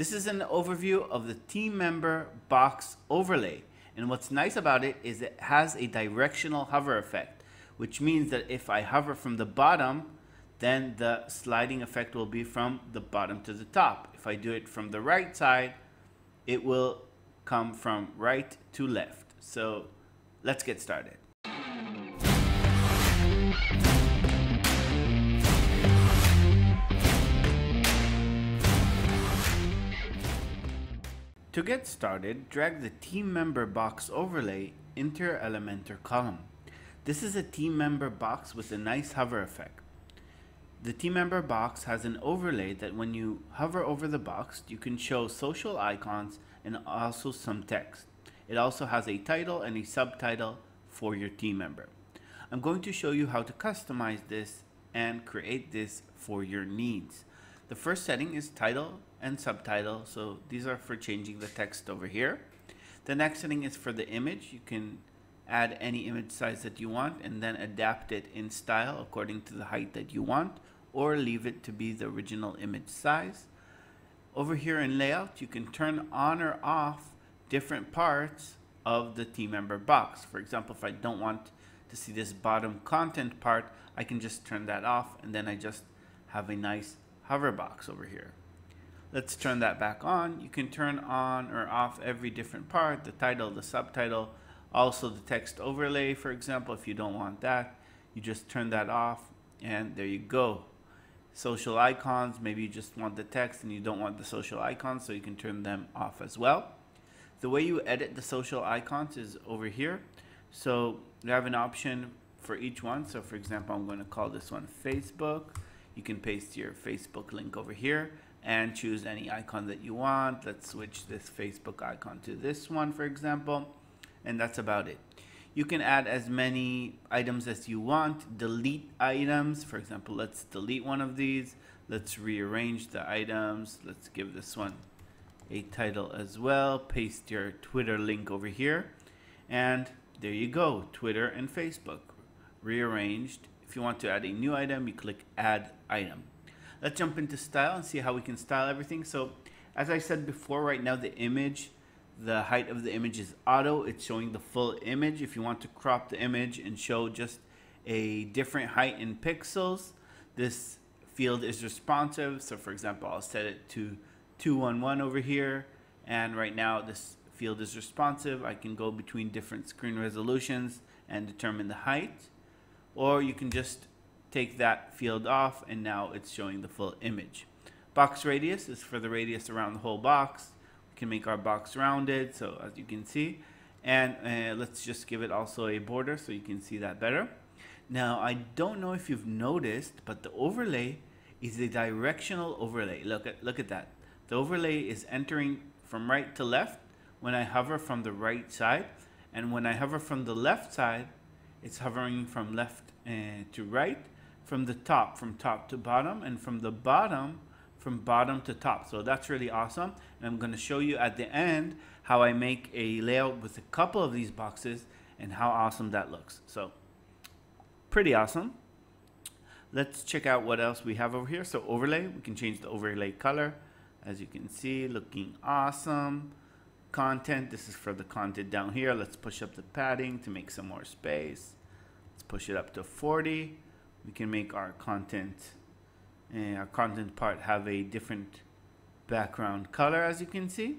This is an overview of the team member box overlay. And what's nice about it is it has a directional hover effect, which means that if I hover from the bottom, then the sliding effect will be from the bottom to the top. If I do it from the right side, it will come from right to left. So let's get started. To get started, drag the team member box overlay into your Elementor column. This is a team member box with a nice hover effect. The team member box has an overlay that when you hover over the box, you can show social icons and also some text. It also has a title and a subtitle for your team member. I'm going to show you how to customize this and create this for your needs. The first setting is title and subtitle. So these are for changing the text over here. The next setting is for the image. You can add any image size that you want and then adapt it in style according to the height that you want or leave it to be the original image size. Over here in layout, you can turn on or off different parts of the team member box. For example, if I don't want to see this bottom content part, I can just turn that off and then I just have a nice hover box over here. Let's turn that back on. You can turn on or off every different part, the title, the subtitle, also the text overlay, for example, if you don't want that, you just turn that off and there you go. Social icons, maybe you just want the text and you don't want the social icons, so you can turn them off as well. The way you edit the social icons is over here. So you have an option for each one. So for example, I'm going to call this one Facebook. You can paste your Facebook link over here and choose any icon that you want. Let's switch this Facebook icon to this one, for example, and that's about it. You can add as many items as you want, delete items. For example, let's delete one of these. Let's rearrange the items. Let's give this one a title as well. Paste your Twitter link over here. And there you go, Twitter and Facebook rearranged. If you want to add a new item, you click add item. Let's jump into style and see how we can style everything. So as I said before, right now the image, the height of the image is auto. It's showing the full image. If you want to crop the image and show just a different height in pixels, this field is responsive. So for example, I'll set it to 211 over here. And right now this field is responsive. I can go between different screen resolutions and determine the height. Or you can just take that field off and now it's showing the full image. Box radius is for the radius around the whole box. We can make our box rounded so as you can see and uh, let's just give it also a border so you can see that better. Now I don't know if you've noticed but the overlay is a directional overlay. Look at look at that. The overlay is entering from right to left when I hover from the right side and when I hover from the left side it's hovering from left uh, to right from the top, from top to bottom, and from the bottom, from bottom to top. So that's really awesome. And I'm going to show you at the end how I make a layout with a couple of these boxes and how awesome that looks. So pretty awesome. Let's check out what else we have over here. So overlay, we can change the overlay color. As you can see, looking awesome. Content, this is for the content down here. Let's push up the padding to make some more space. Let's push it up to 40 we can make our content uh, our content part have a different background color as you can see.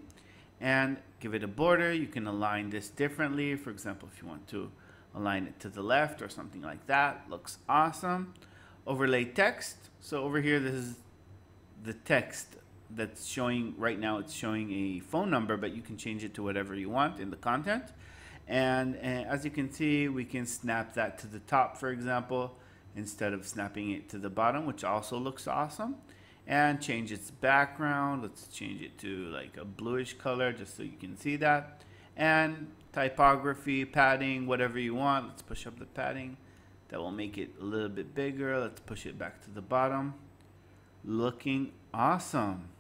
And give it a border. You can align this differently. For example if you want to align it to the left or something like that looks awesome. Overlay text. So over here this is the text that's showing right now it's showing a phone number but you can change it to whatever you want in the content and, and as you can see we can snap that to the top for example instead of snapping it to the bottom, which also looks awesome. And change its background. Let's change it to like a bluish color just so you can see that. And typography, padding, whatever you want. Let's push up the padding. That will make it a little bit bigger. Let's push it back to the bottom. Looking awesome.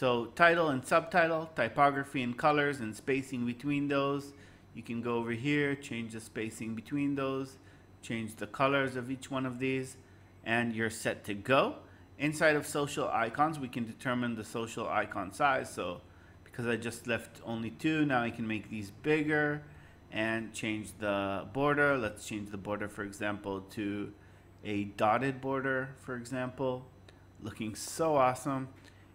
So title and subtitle, typography and colors and spacing between those. You can go over here, change the spacing between those change the colors of each one of these and you're set to go Inside of social icons, we can determine the social icon size. So because I just left only two, now I can make these bigger and change the border. Let's change the border, for example, to a dotted border, for example, looking so awesome.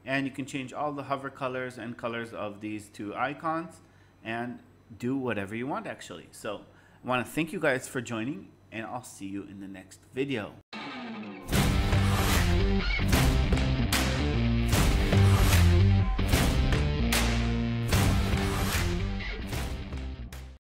And you can change all the hover colors and colors of these two icons and do whatever you want actually. So I want to thank you guys for joining and I'll see you in the next video.